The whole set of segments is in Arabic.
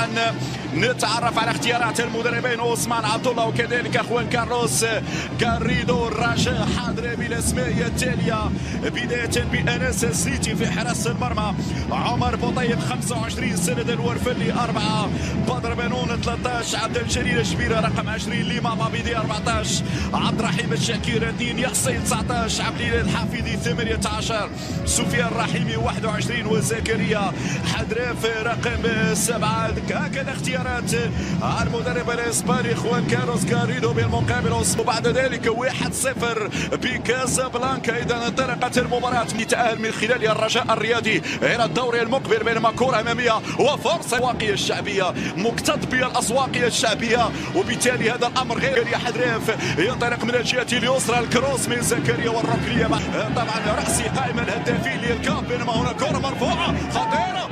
سريعا نتعرف على اختيارات المدربين. عثمان عبد الله وكذلك أخوان كارلوس كاريدو الرجاء حاضر بالاسماء التاليه بداية بأنس سيتي في حراسه المرمى. عمر بوطيب 25 سند الورفلي اربعه بدر بنون 13 عبد الجليل الشبيره رقم 20 ليما مابيدي 14 عبد الرحيم الشاكير 2 يحصين 19 عبد الهلال الحافظي 18 سفيان الرحيمي 21 وزكريا حدراف رقم 7 هكذا اختيارات المدرب الإسباني خوان كارلوس كاريدو بالمقابل وبعد ذلك 1-0 بكازابلانكا. إذا انطلقت المباراة يتاهل من خلال الرجاء الرياضي إلى الدوري المقبل بينما كره أمامية وفرصة الأسواقية الشعبية مكتظ بالاسواقيه الشعبية. وبالتالي هذا الأمر غير يحد ريف. ينطلق من الجهة اليسرى الكروس من زكريا والركنيه طبعا رأسي قائما الهدافين للكاب بينما هنا كره مرفوعة. خطيرة.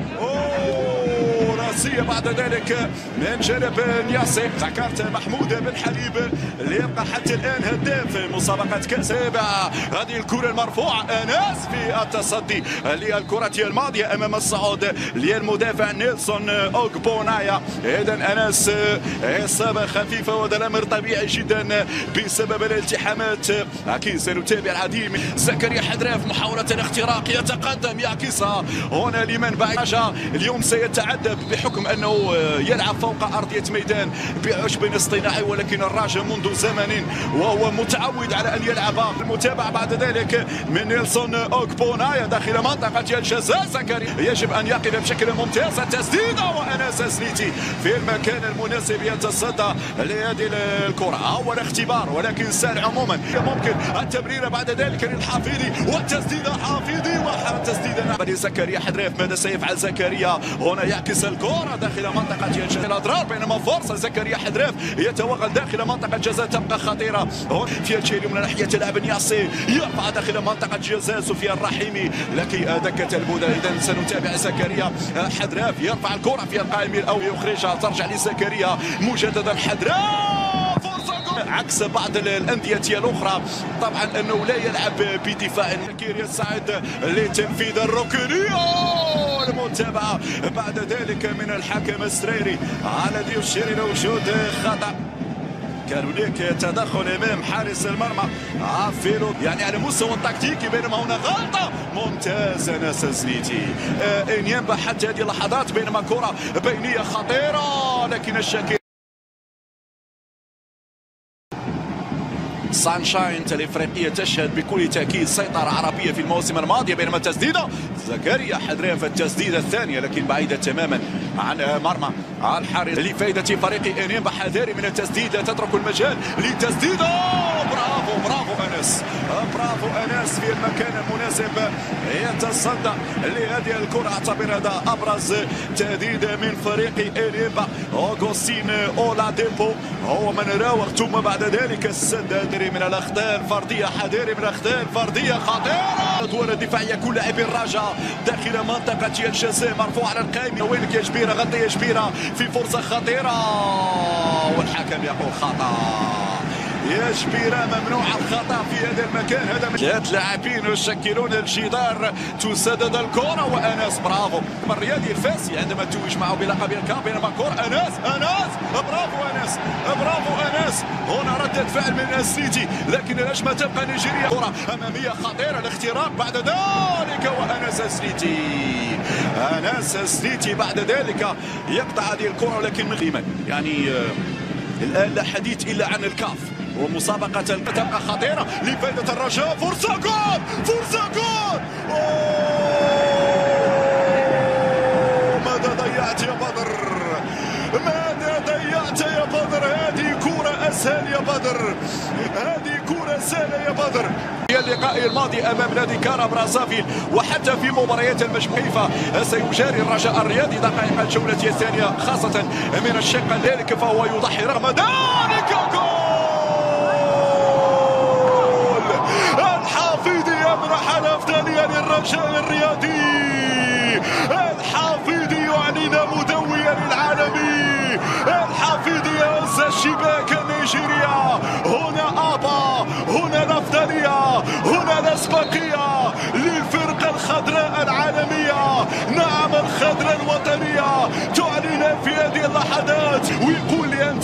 راسية بعد ذلك من جانب نياسي ذكرت محمود بن حليب اللي يبقى حتى الآن هداف في مسابقة كأس هذه الكرة المرفوعة آناس في التصدي للكرة الماضية أمام الصعود للمدافع نيلسون أوغبونايا. إذا أناس إصابة خفيفة وهذا الامر طبيعي جدا بسبب الالتحامات. أكيد سنتابع العديد زكريا حدراف محاولة الاختراق. يتقدم يعكسها هنا لمن بعد. اليوم سيتعذب بحكم أنه يلعب فوق أرضية ميدان بعشب اصطناعي ولكن الراجل منذ زمن وهو متعود على أن يلعب. المتابعه بعد ذلك من نيلسون أوغبونايا داخل منطقة الجزاء زكريا يجب أن يقف بشكل ممتاز. التسديده وأنس زنيتي في المكان المناسب يتصدى لهذه الكرة. أول اختبار ولكن سهل عموما. ممكن التمريره بعد ذلك للحافظي والتسديده حافظي والتسديده لزكريا حدريف ماذا سيفعل زكريا؟ هنا يعكس الكرة داخل منطقة الجزاء الأضرار بينما فرصة زكريا حدراف يتوغل داخل منطقة الجزاء تبقى خطيرة. في الجيل من ناحية لاعب نياسي يرفع داخل منطقة الجزاء سفيان الرحيمي. لكي دكة البودة إذا سنتابع زكريا. حدراف يرفع الكرة في القائم الأول يخرجها ترجع لزكريا. مجددا حدراف عكس بعض الأندية الأخرى. طبعا أنه لا يلعب بدفاع. كير يسعد لتنفيذ الركنيه المتابعة. بعد ذلك من الحكم السريري على ديوشيري لوجود خطأ. كان هناك تدخل أمام حارس المرمى. عفيلو يعني على المستوى التكتيكي. بينما هنا غلطة. ممتازه ناس زنيتي آه ينبح حتى هذه اللحظات. بينما كرة بينية خطيرة. لكن الشاكر سانشاين الافريقيه تشهد بكل تأكيد سيطرة عربية في الموسم الماضي بينما تسديده زكريا حدريف التسديدة الثانية لكن بعيدة تماما عن مرمى الحارس لفائده فريق إنيمبا حذاري من التسديد. تترك المجال لتسديده برافو! برافو أنس. برافو أنس في المكان المناسب. يتصدى لهذه الكرة اعتبر هذا أبرز تهديد من فريق انيمبا أوغوستين اولاديبو هو من راوغ. ثم بعد ذلك السداد من الأخطاء الفردية. حذاري من الأخطاء الفردية. خطيرة. الادوار الدفاعية كل لاعبي الرجاء داخل منطقة الجزاء. مرفوع على القائم. وينك يا جبيرة غطي يا جبيرة. في فرصة خطيرة. والحكم يقول خطأ. يا شبيرة ممنوع الخطأ في هذا المكان. هذا ثلاث لاعبين يشكلون الجدار. تسدد الكرة. وأناس برافو. الرياضي الفاسي عندما توج معه بلقب الكاف بينما كرة أناس أناس برافو أناس برافو أناس هنا ردة فعل من الزنيتي. لكن الهجمة تبقى نيجيريا؟ كرة أمامية خطيرة الاختراق بعد ذلك. وأناس زنيتي أناس زنيتي بعد ذلك يقطع هذه الكرة لكن من يعني آه الآن لا حديث إلا عن الكاف. ومسابقة تبقى خطيرة لفائدة الرجاء. فرصة جول! فرصة جول! ماذا ضيعت يا بدر؟ ماذا ضيعت يا بدر؟ هذه كرة أسهل يا بدر. هذه كرة سهلة يا بدر. في اللقاء الماضي أمام نادي كارا برازافيل وحتى في مباريات المجموعه سيجاري الرجاء الرياضي دقائق الجولة الثانية خاصة من الشق ذلك فهو يضحي رغم ذلك جول يمنح الافضليه للرجاء الرياضي الحافظي يعلن مدويا العالمي. الحافظي يهز الشباك نيجيريا. هنا آبا هنا الافضليه هنا الاسبقيه للفرقة الخضراء العالمية. نعم الخضراء الوطنية تعلن في هذه اللحظات. ويقول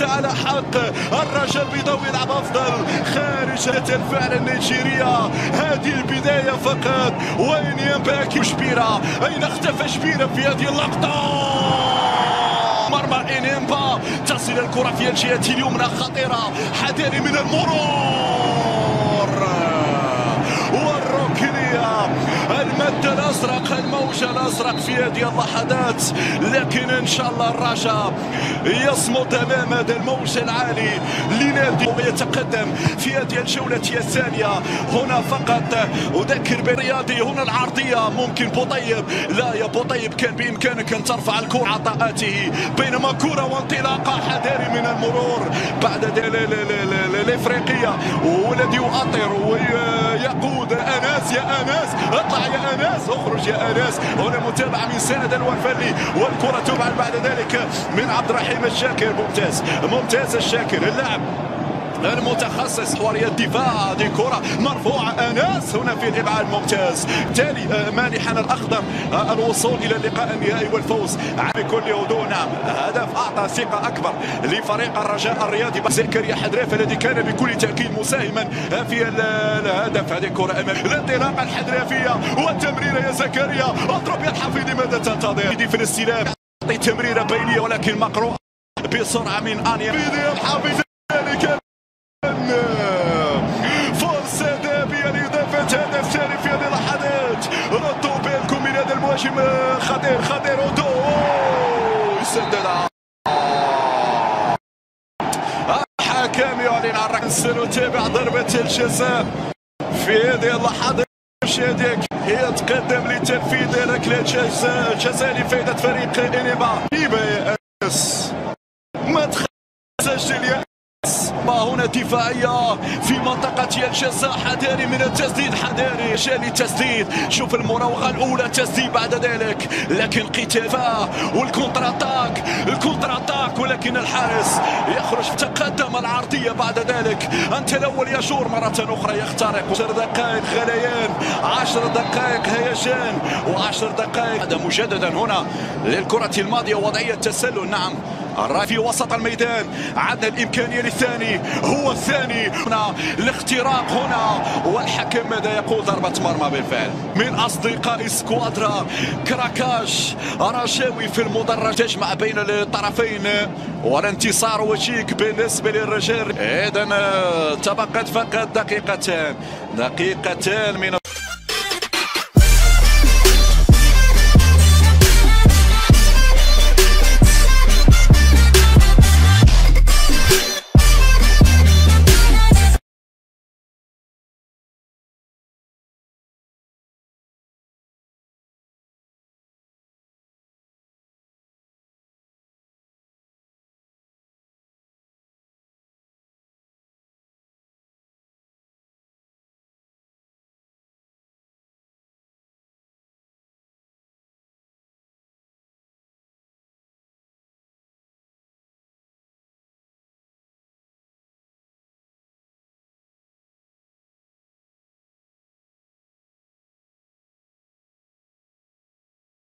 على حق الرجاء البيضاوي يلعب افضل خارج الفعل النيجيرية. هذه البداية فقط. وين ينباكي شبيره أين اختفى شبيره في هذه اللقطة؟ مرمى إنيمبا. تصل الكرة في الجهة اليمنى خطيرة. حذاري من المرور. والركنية. المد الأزرق الموج الأزرق في هذه اللحظات لكن إن شاء الله الرجاء يصمد أمام هذا الموج العالي لنادي ويتقدم في هذه الجولة الثانية. هنا فقط أذكر بالرياضي هنا العرضية. ممكن بوطيب. لا يا بوطيب كان بإمكانك أن ترفع الكرة عطاءاته بينما كرة وانطلاقة حذاري من المرور. بعد الإفريقية والذي يؤطر اناس يا اناس اطلع يا اناس اخرج يا اناس هنا متابعه من سند الوفلي والكرة تبعد بعد ذلك من عبد الرحيم الشاكر. ممتاز ممتاز الشاكر. اللاعب المتخصص حوارية الدفاع هذه كرة مرفوعة أناس هنا في الإبعاد ممتاز تالي مانحا الأخضر الوصول إلى اللقاء النهائي والفوز بكل هدوء. نعم هدف أعطى ثقة أكبر لفريق الرجاء الرياضي. زكريا حدراف الذي كان بكل تأكيد مساهما في الهدف. هذه الكرة أمام الانطلاقة الحدرافية والتمريرة يا زكريا. أضرب يا الحفيظي ماذا تنتظر؟ في الاستلام تمريرة بينية ولكن مقروءة بسرعة من أنيا. ذلك فرصة ذهبية لإضافة هدف ثاني في هذه اللحظات ردوا بالكم من هذا المهاجم خطير خطير ودو. يسدد الحكم يعلن عن ركن سنتابع ضربة الجزاء. في هذه اللحظات شاديك يتقدم لتنفيذ ركلة جزاء جزاء لفائدة فريق إنيبا يا انس ما تخسرش يا هنا دفاعية في منطقة الجزاء حذاري من التسديد حذاري. جالي تسديد شوف المراوغة الأولى تسديد بعد ذلك. لكن قتال وال counter attack ال counter attack ولكن الحارس يخرج تقدم العرضية بعد ذلك. أنت الأول يجور مرة أخرى يخترق. 10 دقائق غليان. 10 دقائق هيجان. و10 دقائق. هذا مجددا هنا للكرة الماضية وضعية تسلل نعم. الراي في وسط الميدان. عندنا الإمكانية للثاني هو الثاني. هنا الاختراق هنا والحكم ماذا يقول؟ ضربة مرمى بالفعل. من أصدقاء سكوادرا كراكاش رجاوي في المدرج. تجمع بين الطرفين والانتصار وشيك بالنسبة للرجال. اذا تبقت فقط دقيقتان. دقيقتان من